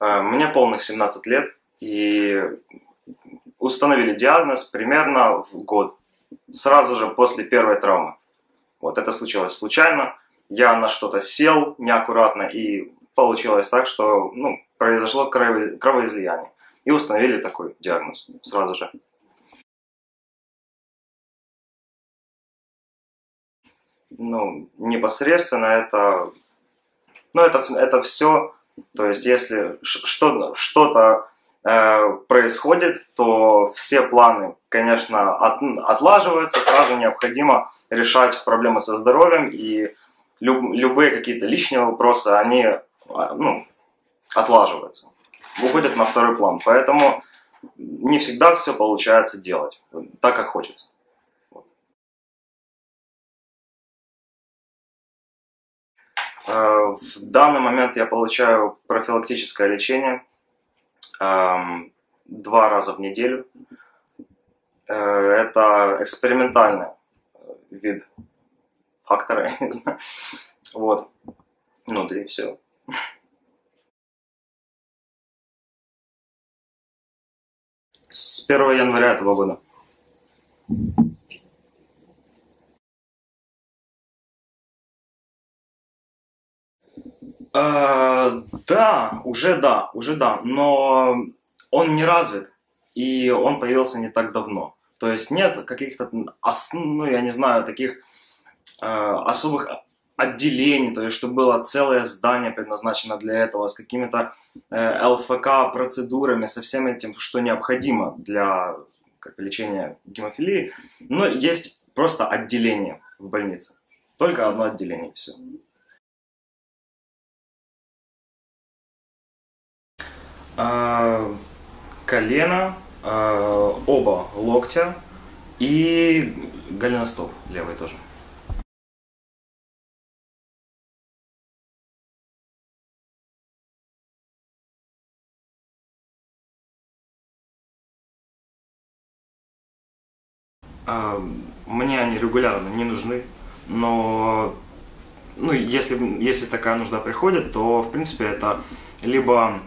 Э, мне полных 17 лет, и установили диагноз примерно в год, сразу же после первой травмы. Вот это случилось случайно, я на что-то сел неаккуратно, и получилось так, что ну, произошло кровоизлияние. И установили такой диагноз сразу же. Ну, непосредственно это, ну, это, это все, то есть если что, что-то э, происходит, то все планы, конечно, от, отлаживаются, сразу необходимо решать проблемы со здоровьем, и люб, любые какие-то лишние вопросы, они а, ну, отлаживаются, уходят на второй план. Поэтому не всегда все получается делать так, как хочется. В данный момент я получаю профилактическое лечение эм, два раза в неделю. Э, это экспериментальный вид фактора, я не знаю. Вот. Ну да и все. С 1 января этого года. Э, да, уже да, уже да, но он не развит, и он появился не так давно. То есть нет каких-то, ну, я не знаю, таких э, особых отделений, то есть чтобы было целое здание предназначено для этого, с какими-то э, ЛФК процедурами, со всем этим, что необходимо для как, лечения гемофилии. Но есть просто отделение в больнице. Только одно отделение, все. Колено, а, оба локтя и голеностоп левый тоже. А, мне они регулярно не нужны, но ну, если, если такая нужда приходит, то в принципе это либо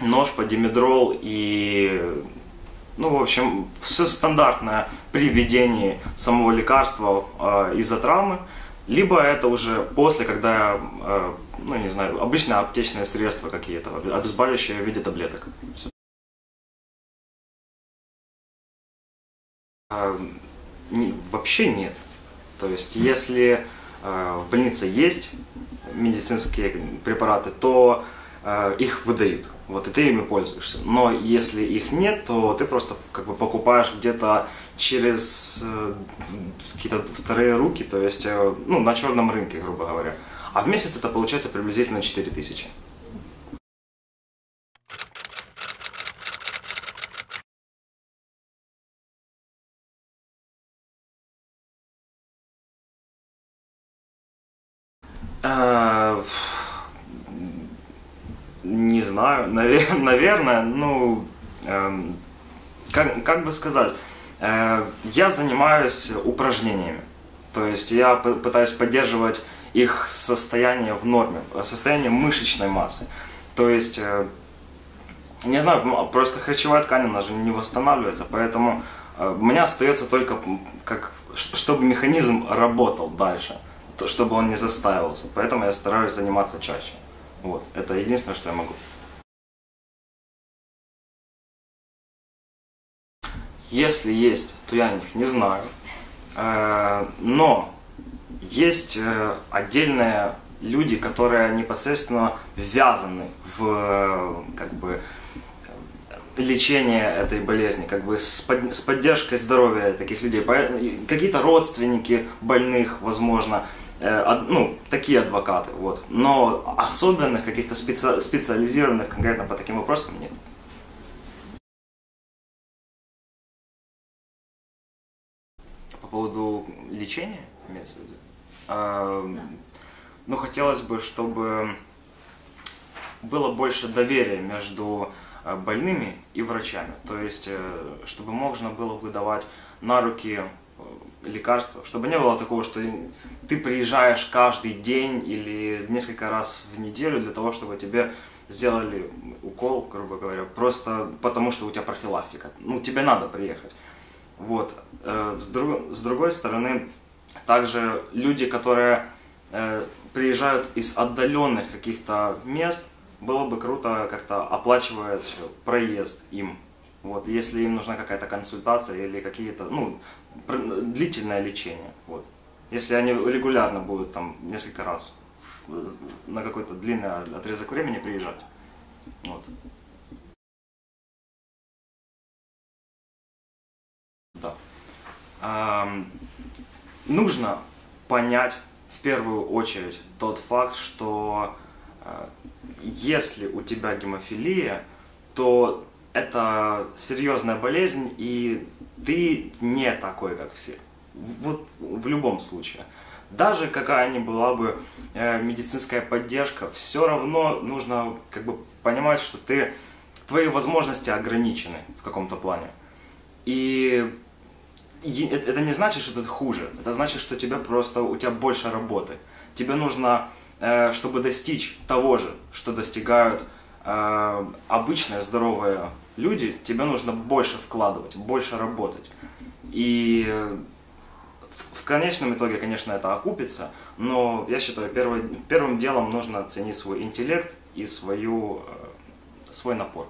нож по димедрол и ну, в общем, все стандартное при введении самого лекарства э, из-за травмы, либо это уже после, когда, э, ну, не знаю, обычно аптечные средства какие-то, обезболивающие в виде таблеток. Все. Не, вообще нет. То есть, если э, в больнице есть медицинские препараты, то э, их выдают. Вот, и ты ими пользуешься. Но если их нет, то ты просто как бы покупаешь где-то через э, какие-то вторые руки, то есть э, ну, на черном рынке, грубо говоря. А в месяц это получается приблизительно 4000. Uh, не знаю, наверное, ну, эм, как, как бы сказать, э, я занимаюсь упражнениями. То есть я пытаюсь поддерживать их состояние в норме, состояние мышечной массы. То есть, э, не знаю, просто хрящевая ткань, она же не восстанавливается, поэтому э, меня остается только, как, чтобы механизм работал дальше, чтобы он не застаивался. Поэтому я стараюсь заниматься чаще. Вот, это единственное, что я могу. Если есть, то я о них не знаю. Э, но есть э, отдельные люди, которые непосредственно ввязаны в как бы лечение этой болезни, как бы с, под, с поддержкой здоровья таких людей. Какие-то родственники больных, возможно, Э, ну, такие адвокаты, вот. Но особенных каких-то специ... специализированных конкретно по таким вопросам нет. По поводу лечения, имеется в виду? А, ну, хотелось бы, чтобы было больше доверия между э, больными и врачами. То есть, э, чтобы можно было выдавать на руки э, лекарства, чтобы не было такого, что ты приезжаешь каждый день или несколько раз в неделю для того, чтобы тебе сделали укол, грубо говоря, просто потому что у тебя профилактика. Ну, тебе надо приехать. Вот. Э, с, друг, с другой стороны, также люди, которые э, приезжают из отдаленных каких-то мест, было бы круто как-то оплачивать проезд им. Вот, если им нужна какая-то консультация или какие-то, ну, длительное лечение. Вот. Если они регулярно будут там несколько раз на какой-то длинный отрезок времени приезжать. Вот. Да. А, нужно понять в первую очередь тот факт, что а, если у тебя гемофилия, то это серьезная болезнь, и ты не такой, как все. Вот в любом случае даже какая ни была бы э, медицинская поддержка, все равно нужно как бы понимать, что ты, твои возможности ограничены в каком-то плане. И это не значит, что ты хуже, это значит, что тебе просто, у тебя больше работы. Тебе нужно, э, чтобы достичь того же, что достигают э, обычные здоровые люди, тебе нужно больше вкладывать, больше работать. И в конечном итоге, конечно, это окупится, но я считаю, первый, первым делом нужно оценить свой интеллект и свою, э, свой напор.